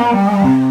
Música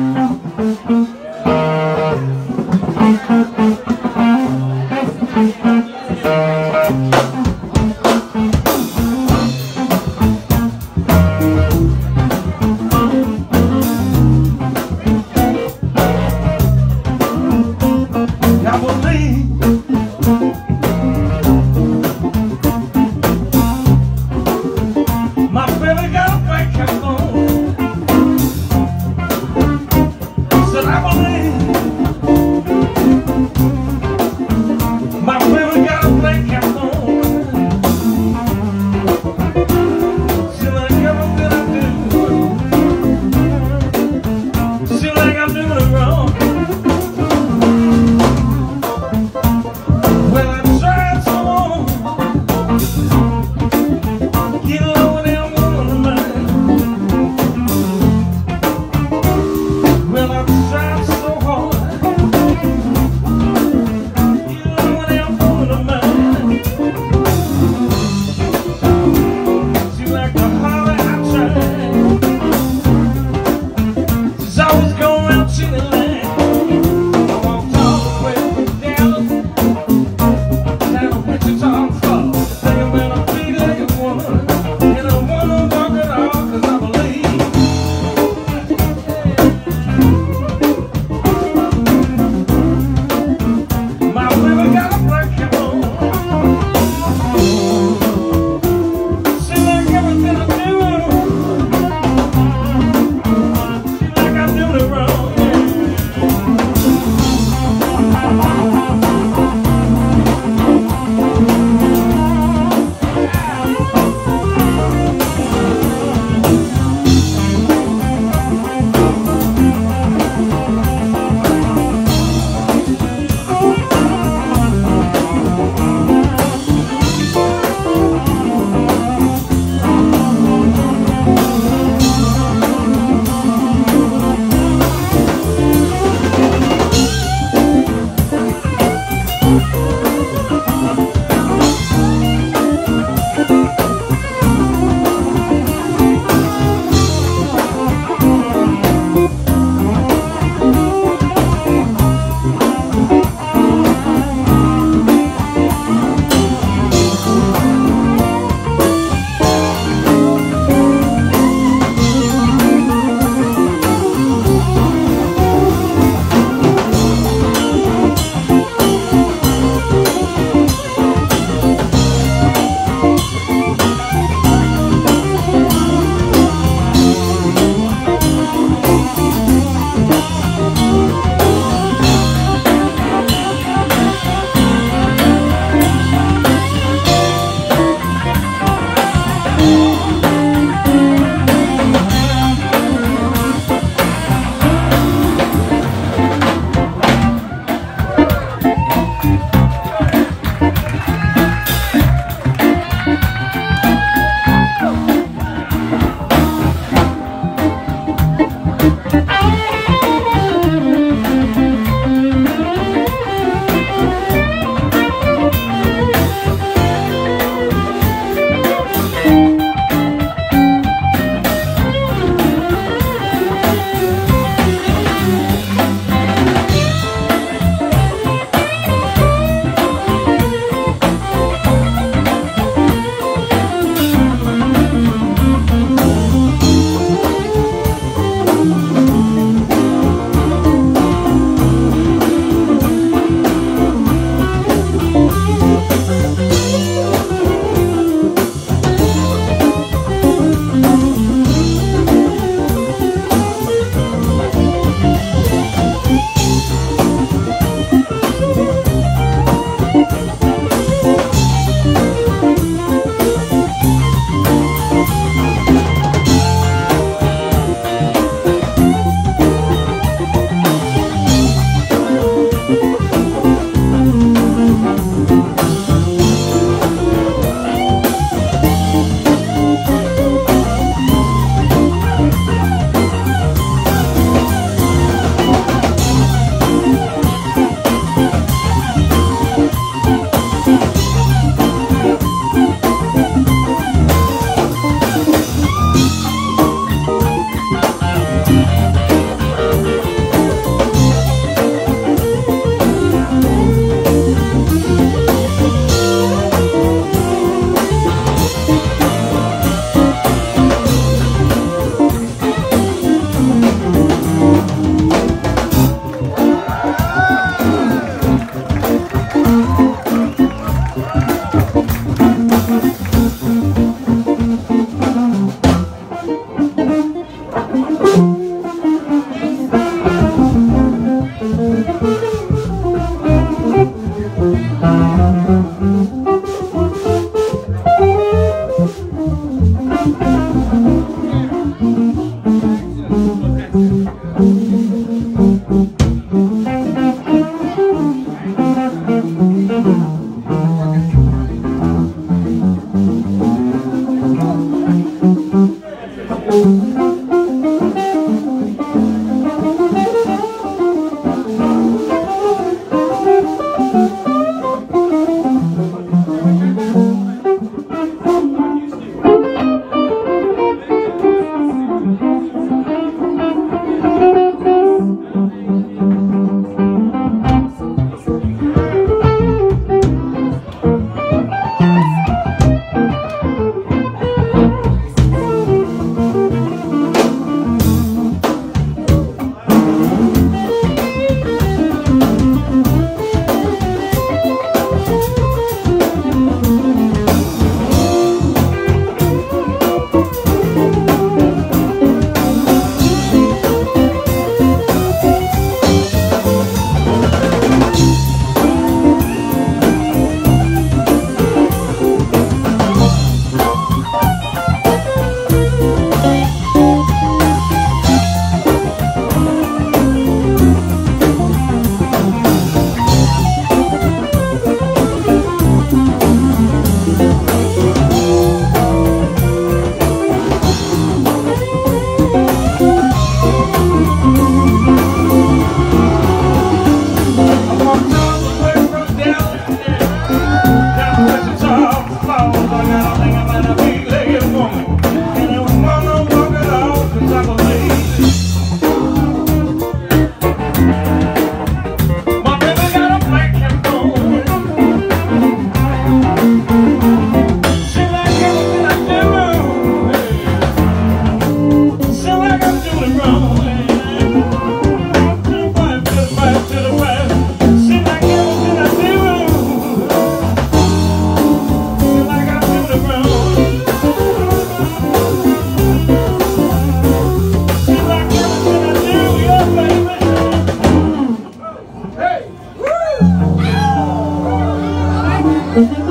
Yeah.